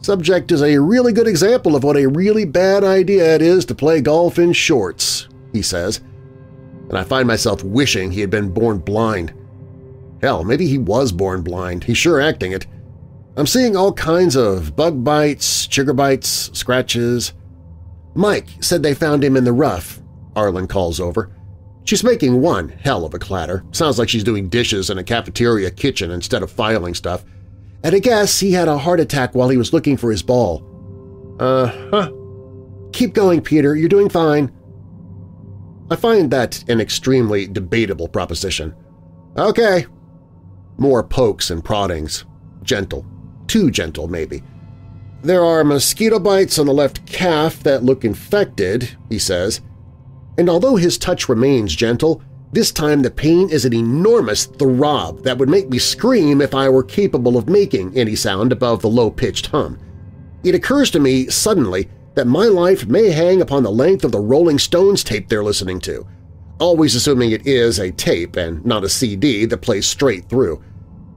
Subject is a really good example of what a really bad idea it is to play golf in shorts, he says, and I find myself wishing he had been born blind. Hell, maybe he was born blind, he's sure acting it. I'm seeing all kinds of bug bites, chigger bites, scratches. Mike said they found him in the rough, Arlen calls over. She's making one hell of a clatter. Sounds like she's doing dishes in a cafeteria kitchen instead of filing stuff. At a guess, he had a heart attack while he was looking for his ball. Uh-huh. Keep going, Peter. You're doing fine. I find that an extremely debatable proposition. Okay. More pokes and proddings. Gentle. Too gentle, maybe. There are mosquito bites on the left calf that look infected, he says, and although his touch remains gentle, this time the pain is an enormous throb that would make me scream if I were capable of making any sound above the low-pitched hum. It occurs to me suddenly that my life may hang upon the length of the Rolling Stones tape they're listening to, always assuming it is a tape and not a CD that plays straight through.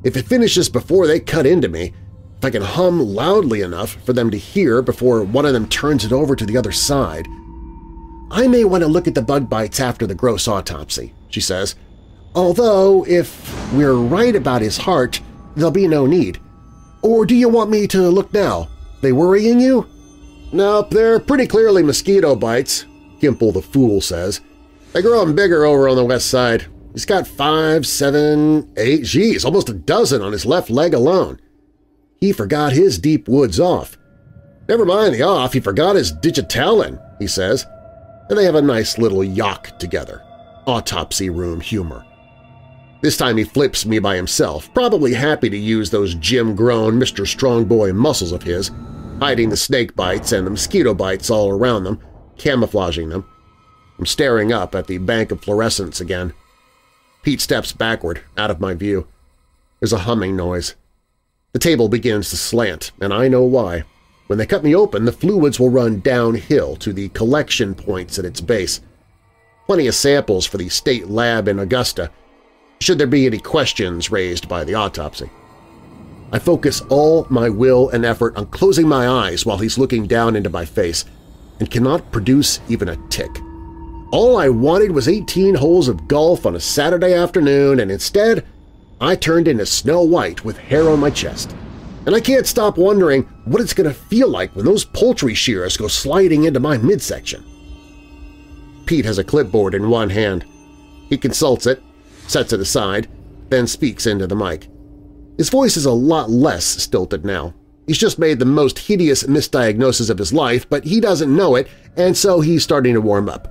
If it finishes before they cut into me, if I can hum loudly enough for them to hear before one of them turns it over to the other side, I may want to look at the bug bites after the gross autopsy, she says. Although, if we're right about his heart, there'll be no need. Or do you want me to look now? They worrying you? Nope, they're pretty clearly mosquito bites, Gimpel the Fool says. They grow them bigger over on the west side. He's got five, seven, eight, geez, almost a dozen on his left leg alone. He forgot his deep woods off. Never mind the off, he forgot his digitalin, he says and they have a nice little yock together. Autopsy room humor. This time he flips me by himself, probably happy to use those gym-grown Mr. Strongboy muscles of his, hiding the snake bites and the mosquito bites all around them, camouflaging them. I'm staring up at the bank of fluorescents again. Pete steps backward, out of my view. There's a humming noise. The table begins to slant, and I know why. When they cut me open, the fluids will run downhill to the collection points at its base. Plenty of samples for the state lab in Augusta, should there be any questions raised by the autopsy. I focus all my will and effort on closing my eyes while he's looking down into my face and cannot produce even a tick. All I wanted was 18 holes of golf on a Saturday afternoon, and instead I turned into Snow White with hair on my chest and I can't stop wondering what it's going to feel like when those poultry shears go sliding into my midsection. Pete has a clipboard in one hand. He consults it, sets it aside, then speaks into the mic. His voice is a lot less stilted now. He's just made the most hideous misdiagnosis of his life, but he doesn't know it, and so he's starting to warm up.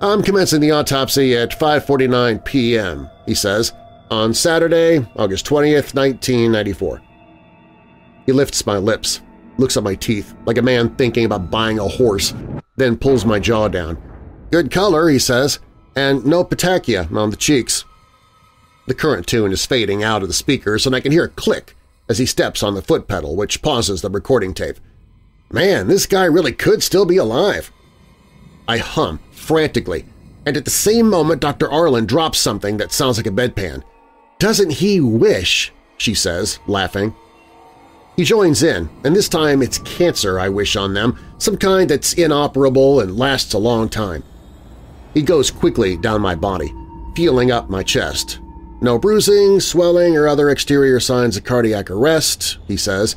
I'm commencing the autopsy at 5.49 p.m., he says, on Saturday, August 20th, 1994. He lifts my lips, looks at my teeth like a man thinking about buying a horse, then pulls my jaw down. Good color, he says, and no petechia on the cheeks. The current tune is fading out of the speakers, and I can hear a click as he steps on the foot pedal, which pauses the recording tape. Man, this guy really could still be alive. I hum frantically, and at the same moment Dr. Arlen drops something that sounds like a bedpan. Doesn't he wish, she says, laughing. He joins in, and this time it's cancer I wish on them, some kind that's inoperable and lasts a long time. He goes quickly down my body, feeling up my chest. No bruising, swelling, or other exterior signs of cardiac arrest, he says,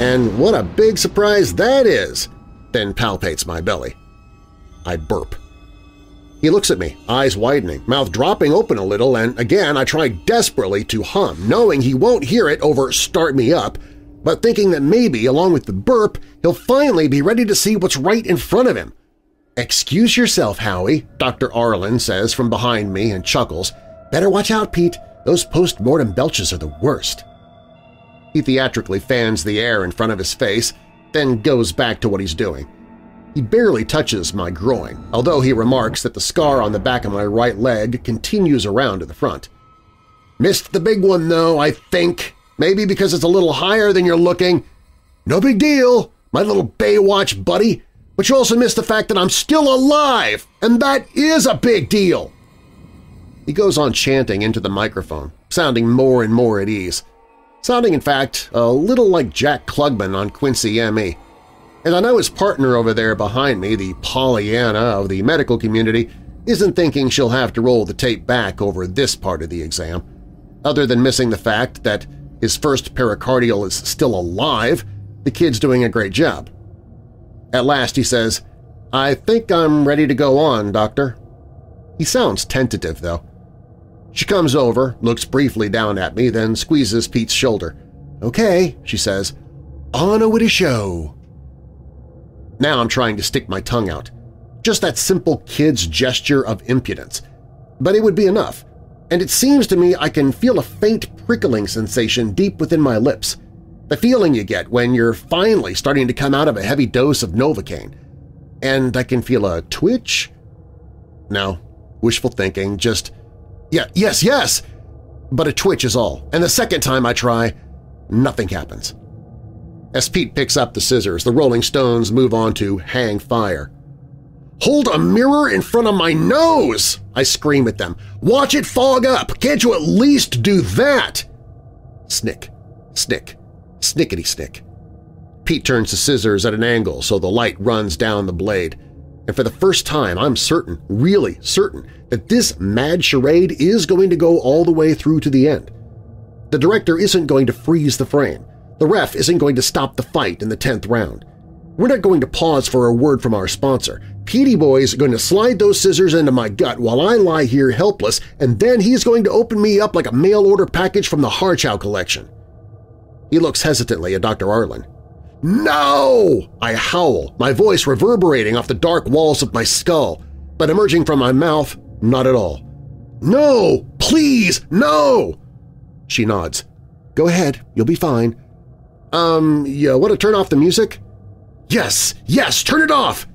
and what a big surprise that is, then palpates my belly. I burp. He looks at me, eyes widening, mouth dropping open a little, and again I try desperately to hum, knowing he won't hear it over Start Me Up, but thinking that maybe, along with the burp, he'll finally be ready to see what's right in front of him. Excuse yourself, Howie, Dr. Arlen says from behind me and chuckles. Better watch out, Pete. Those post-mortem belches are the worst. He theatrically fans the air in front of his face, then goes back to what he's doing. He barely touches my groin, although he remarks that the scar on the back of my right leg continues around to the front. Missed the big one, though, I think. Maybe because it's a little higher than you're looking. No big deal, my little Baywatch buddy, but you also missed the fact that I'm still alive, and that is a big deal. He goes on chanting into the microphone, sounding more and more at ease sounding in fact a little like Jack Klugman on Quincy M.E. And I know his partner over there behind me, the Pollyanna of the medical community, isn't thinking she'll have to roll the tape back over this part of the exam. Other than missing the fact that his first pericardial is still alive, the kid's doing a great job. At last he says, I think I'm ready to go on, doctor. He sounds tentative, though. She comes over, looks briefly down at me, then squeezes Pete's shoulder. Okay, she says, on with the show. Now I'm trying to stick my tongue out. Just that simple kid's gesture of impudence. But it would be enough, and it seems to me I can feel a faint prickling sensation deep within my lips, the feeling you get when you're finally starting to come out of a heavy dose of Novocaine. And I can feel a twitch? No, wishful thinking, just yeah, yes, yes! But a twitch is all, and the second time I try, nothing happens. As Pete picks up the scissors, the Rolling Stones move on to Hang Fire. Hold a mirror in front of my nose! I scream at them. Watch it fog up! Can't you at least do that? Snick, snick, snickety-snick. Pete turns the scissors at an angle so the light runs down the blade and for the first time I'm certain, really certain, that this mad charade is going to go all the way through to the end. The director isn't going to freeze the frame. The ref isn't going to stop the fight in the 10th round. We're not going to pause for a word from our sponsor. Petey Boy's going to slide those scissors into my gut while I lie here helpless, and then he's going to open me up like a mail-order package from the Horchow collection. He looks hesitantly at Dr. Arlen. No! I howl, my voice reverberating off the dark walls of my skull, but emerging from my mouth, not at all. No! Please, no! She nods. Go ahead, you'll be fine. Um, you want to turn off the music? Yes, yes, turn it off!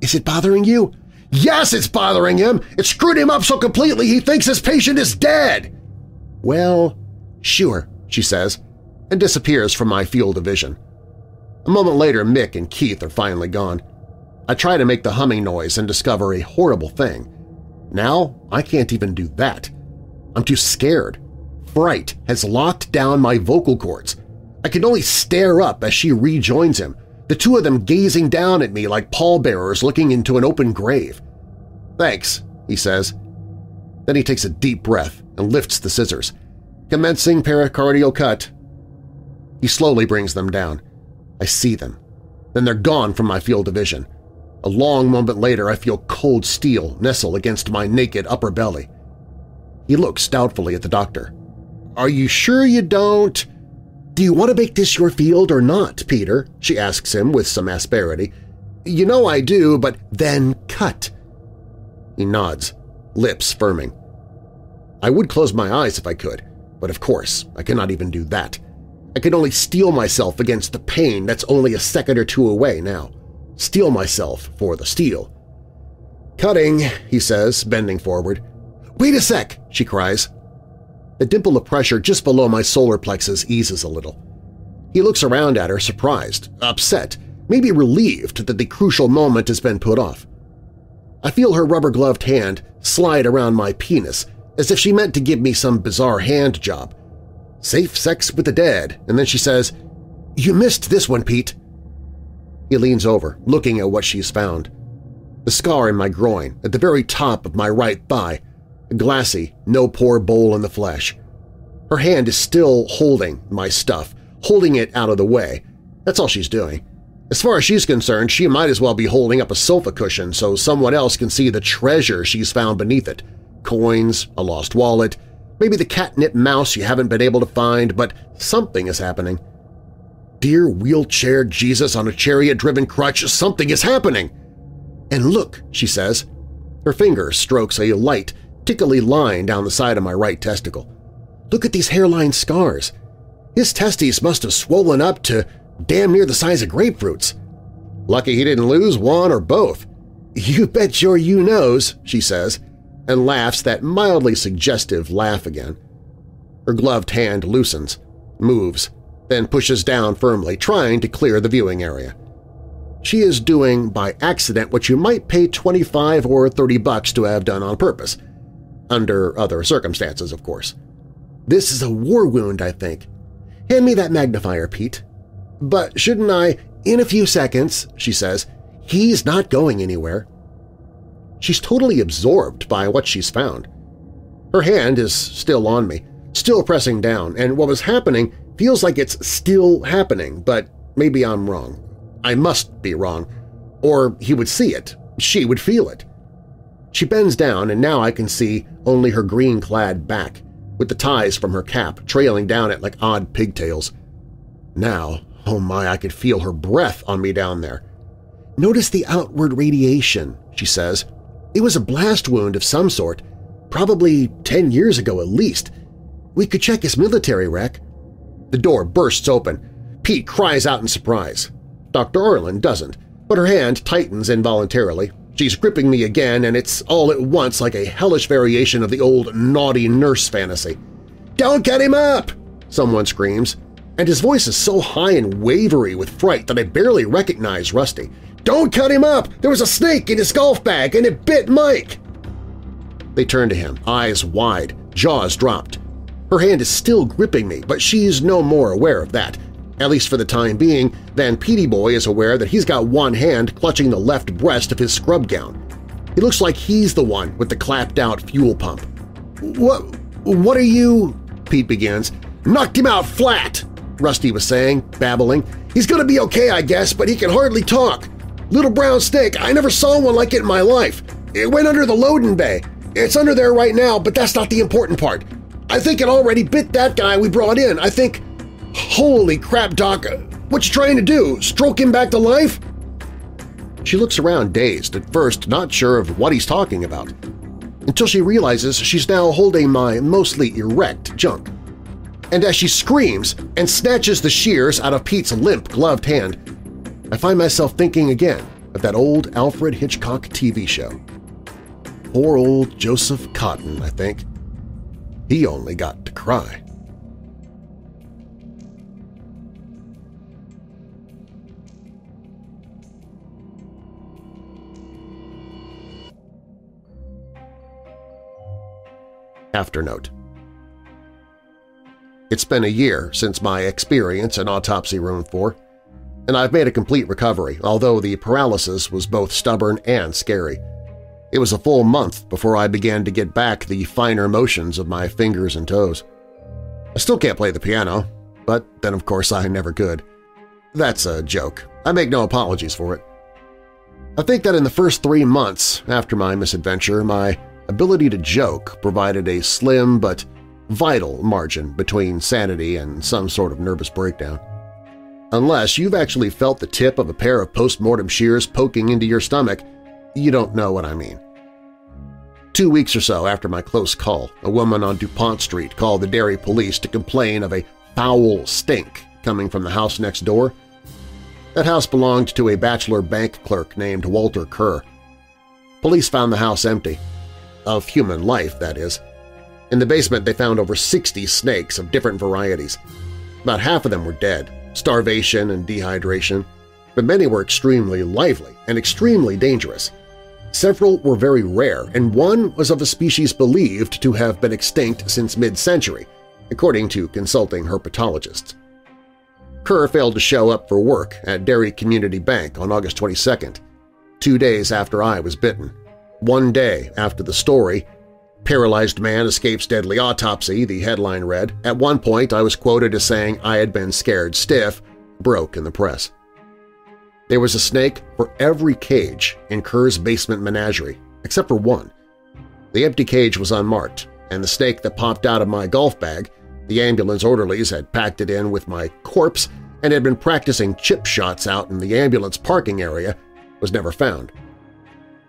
Is it bothering you? Yes, it's bothering him! It screwed him up so completely he thinks his patient is dead! Well, sure, she says, and disappears from my field of vision. A moment later, Mick and Keith are finally gone. I try to make the humming noise and discover a horrible thing. Now I can't even do that. I'm too scared. Fright has locked down my vocal cords. I can only stare up as she rejoins him, the two of them gazing down at me like pallbearers looking into an open grave. Thanks, he says. Then he takes a deep breath and lifts the scissors, commencing pericardial cut. He slowly brings them down. I see them. Then they're gone from my field of vision. A long moment later I feel cold steel nestle against my naked upper belly. He looks doubtfully at the doctor. Are you sure you don't… Do you want to make this your field or not, Peter? she asks him with some asperity. You know I do, but then cut. He nods, lips firming. I would close my eyes if I could, but of course I cannot even do that. I can only steel myself against the pain that's only a second or two away now. Steel myself for the steel. Cutting, he says, bending forward. Wait a sec, she cries. The dimple of pressure just below my solar plexus eases a little. He looks around at her, surprised, upset, maybe relieved that the crucial moment has been put off. I feel her rubber-gloved hand slide around my penis as if she meant to give me some bizarre hand job, safe sex with the dead, and then she says, You missed this one, Pete. He leans over, looking at what she's found. The scar in my groin, at the very top of my right thigh, glassy, no poor bowl in the flesh. Her hand is still holding my stuff, holding it out of the way. That's all she's doing. As far as she's concerned, she might as well be holding up a sofa cushion so someone else can see the treasure she's found beneath it. Coins, a lost wallet, maybe the catnip mouse you haven't been able to find, but something is happening. Dear wheelchair Jesus on a chariot-driven crutch, something is happening! And look, she says. Her finger strokes a light, tickly line down the side of my right testicle. Look at these hairline scars. His testes must have swollen up to damn near the size of grapefruits. Lucky he didn't lose one or both. You bet your you knows, she says, and laughs that mildly suggestive laugh again. Her gloved hand loosens, moves, then pushes down firmly, trying to clear the viewing area. She is doing by accident what you might pay 25 or 30 bucks to have done on purpose. Under other circumstances, of course. This is a war wound, I think. Hand me that magnifier, Pete. But shouldn't I, in a few seconds, she says, he's not going anywhere. She's totally absorbed by what she's found. Her hand is still on me, still pressing down, and what was happening feels like it's still happening, but maybe I'm wrong. I must be wrong. Or he would see it. She would feel it. She bends down, and now I can see only her green-clad back, with the ties from her cap trailing down it like odd pigtails. Now, oh my, I could feel her breath on me down there. Notice the outward radiation, she says. It was a blast wound of some sort, probably ten years ago at least. We could check his military rec. The door bursts open. Pete cries out in surprise. Dr. Arlen doesn't, but her hand tightens involuntarily. She's gripping me again, and it's all at once like a hellish variation of the old naughty nurse fantasy. "'Don't get him up!' someone screams, and his voice is so high and wavery with fright that I barely recognize Rusty. "'Don't cut him up! There was a snake in his golf bag, and it bit Mike!' They turn to him, eyes wide, jaws dropped. Her hand is still gripping me, but she's no more aware of that, at least for the time being, Van Petey Boy is aware that he's got one hand clutching the left breast of his scrub gown. He looks like he's the one with the clapped-out fuel pump. "'What… what are you…' Pete begins. "'Knocked him out flat!' Rusty was saying, babbling. "'He's gonna be okay, I guess, but he can hardly talk. Little brown snake, I never saw one like it in my life. It went under the loading bay. It's under there right now, but that's not the important part. I think it already bit that guy we brought in. I think… Holy crap, Doc! What you trying to do? Stroke him back to life? She looks around dazed, at first not sure of what he's talking about, until she realizes she's now holding my mostly erect junk. And as she screams and snatches the shears out of Pete's limp, gloved hand, I find myself thinking again of that old Alfred Hitchcock TV show. Poor old Joseph Cotten, I think. He only got to cry. Afternote It's been a year since my experience in Autopsy Room 4, and I've made a complete recovery, although the paralysis was both stubborn and scary. It was a full month before I began to get back the finer motions of my fingers and toes. I still can't play the piano, but then of course I never could. That's a joke. I make no apologies for it. I think that in the first three months after my misadventure, my ability to joke provided a slim but vital margin between sanity and some sort of nervous breakdown. Unless you've actually felt the tip of a pair of post-mortem shears poking into your stomach, you don't know what I mean. Two weeks or so after my close call, a woman on DuPont Street called the Derry police to complain of a foul stink coming from the house next door. That house belonged to a bachelor bank clerk named Walter Kerr. Police found the house empty, of human life, that is. In the basement they found over 60 snakes of different varieties. About half of them were dead, starvation and dehydration, but many were extremely lively and extremely dangerous. Several were very rare, and one was of a species believed to have been extinct since mid-century, according to consulting herpetologists. Kerr failed to show up for work at Derry Community Bank on August 22nd. two days after I was bitten. One day after the story, Paralyzed Man Escapes Deadly Autopsy, the headline read. At one point I was quoted as saying I had been scared stiff, broke in the press. There was a snake for every cage in Kerr's basement menagerie, except for one. The empty cage was unmarked, and the snake that popped out of my golf bag, the ambulance orderlies had packed it in with my corpse and had been practicing chip shots out in the ambulance parking area, was never found.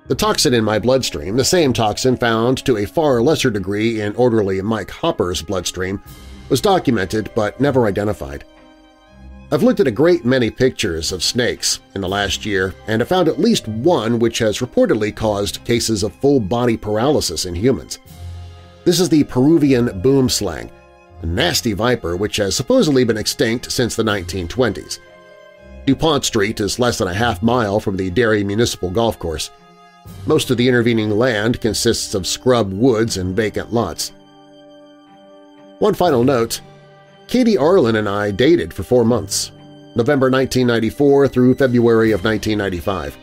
The toxin in my bloodstream, the same toxin found to a far lesser degree in orderly Mike Hopper's bloodstream, was documented but never identified. I've looked at a great many pictures of snakes in the last year and have found at least one which has reportedly caused cases of full-body paralysis in humans. This is the Peruvian boomslang, a nasty viper which has supposedly been extinct since the 1920s. DuPont Street is less than a half mile from the Derry Municipal Golf Course. Most of the intervening land consists of scrub woods and vacant lots. One final note, Katie Arlen and I dated for four months, November 1994 through February of 1995.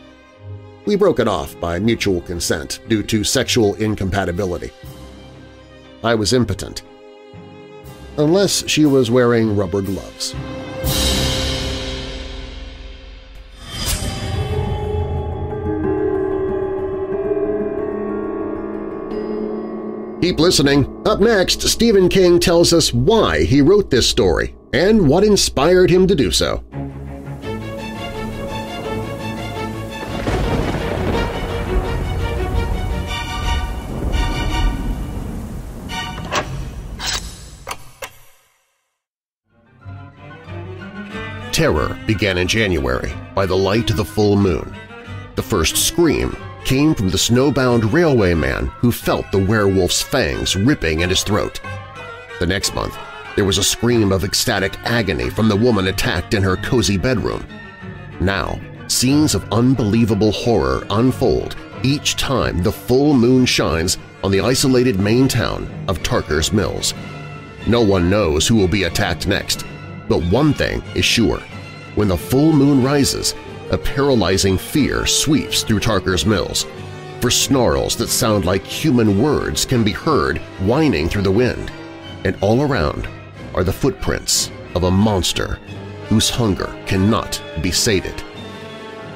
We broke it off by mutual consent due to sexual incompatibility. I was impotent. Unless she was wearing rubber gloves. Keep listening. Up next, Stephen King tells us why he wrote this story and what inspired him to do so. Terror began in January by the light of the full moon. The first scream came from the snowbound railway man who felt the werewolf's fangs ripping at his throat. The next month, there was a scream of ecstatic agony from the woman attacked in her cozy bedroom. Now, scenes of unbelievable horror unfold each time the full moon shines on the isolated Maine town of Tarker's Mills. No one knows who will be attacked next, but one thing is sure. When the full moon rises, a paralyzing fear sweeps through Tarker's Mills, for snarls that sound like human words can be heard whining through the wind, and all around are the footprints of a monster whose hunger cannot be sated.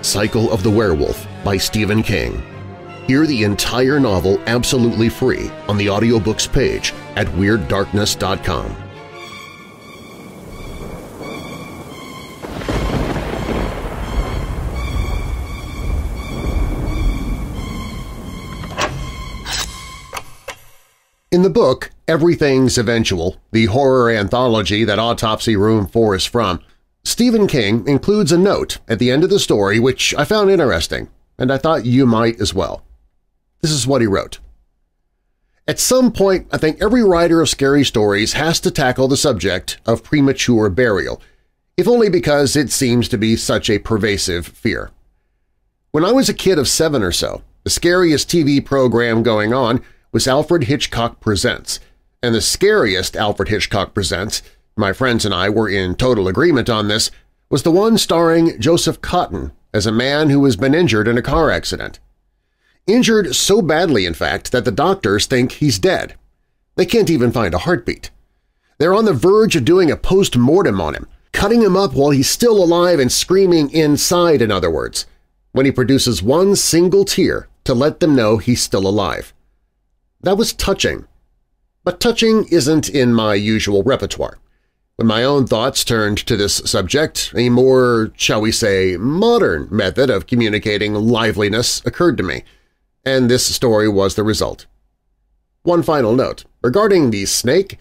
Cycle of the Werewolf by Stephen King. Hear the entire novel absolutely free on the audiobooks page at WeirdDarkness.com. In the book Everything's Eventual, the horror anthology that Autopsy Room 4 is from, Stephen King includes a note at the end of the story which I found interesting, and I thought you might as well. This is what he wrote. At some point, I think every writer of scary stories has to tackle the subject of premature burial, if only because it seems to be such a pervasive fear. When I was a kid of seven or so, the scariest TV program going on was Alfred Hitchcock Presents, and the scariest Alfred Hitchcock Presents, my friends and I were in total agreement on this, was the one starring Joseph Cotten as a man who has been injured in a car accident. Injured so badly, in fact, that the doctors think he's dead. They can't even find a heartbeat. They're on the verge of doing a post-mortem on him, cutting him up while he's still alive and screaming inside, in other words, when he produces one single tear to let them know he's still alive. That was touching. But touching isn't in my usual repertoire. When my own thoughts turned to this subject, a more, shall we say, modern method of communicating liveliness occurred to me, and this story was the result. One final note. Regarding the snake,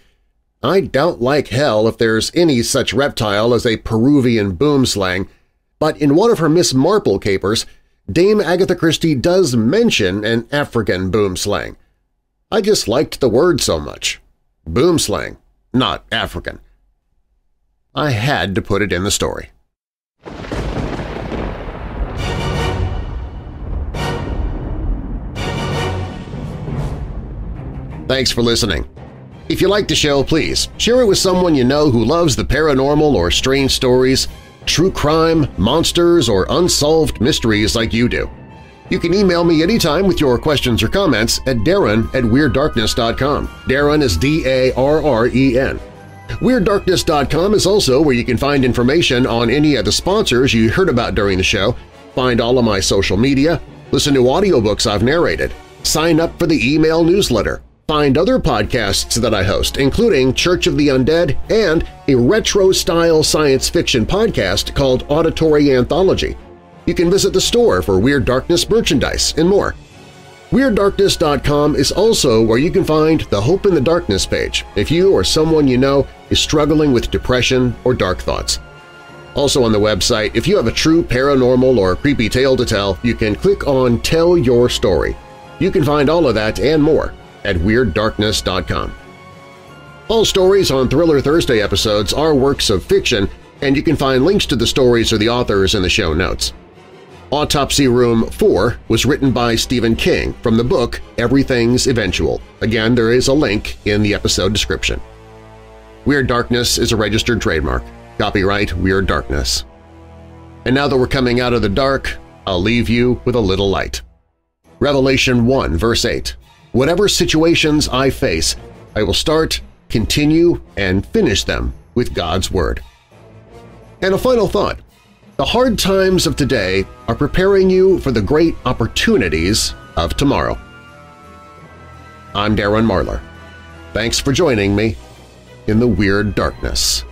I doubt like hell if there's any such reptile as a Peruvian boomslang, but in one of her Miss Marple capers, Dame Agatha Christie does mention an African boomslang. I just liked the word so much. Boomslang, not African. I had to put it in the story. Thanks for listening. If you like the show, please share it with someone you know who loves the paranormal or strange stories, true crime, monsters, or unsolved mysteries like you do. You can email me anytime with your questions or comments at darren at WeirdDarkness.com. Darren is D-A-R-R-E-N. WeirdDarkness.com is also where you can find information on any of the sponsors you heard about during the show, find all of my social media, listen to audiobooks I've narrated, sign up for the email newsletter, find other podcasts that I host, including Church of the Undead and a retro-style science fiction podcast called Auditory Anthology. You can visit the store for Weird Darkness merchandise and more. WeirdDarkness.com is also where you can find the Hope in the Darkness page if you or someone you know is struggling with depression or dark thoughts. Also on the website, if you have a true paranormal or creepy tale to tell, you can click on Tell Your Story. You can find all of that and more at WeirdDarkness.com. All stories on Thriller Thursday episodes are works of fiction, and you can find links to the stories or the authors in the show notes. Autopsy Room 4 was written by Stephen King from the book Everything's Eventual. Again, there is a link in the episode description. Weird Darkness is a registered trademark. Copyright Weird Darkness. And now that we're coming out of the dark, I'll leave you with a little light. Revelation 1 verse 8 Whatever situations I face, I will start, continue, and finish them with God's Word. And a final thought. The hard times of today are preparing you for the great opportunities of tomorrow. I'm Darren Marlar. Thanks for joining me in the Weird Darkness.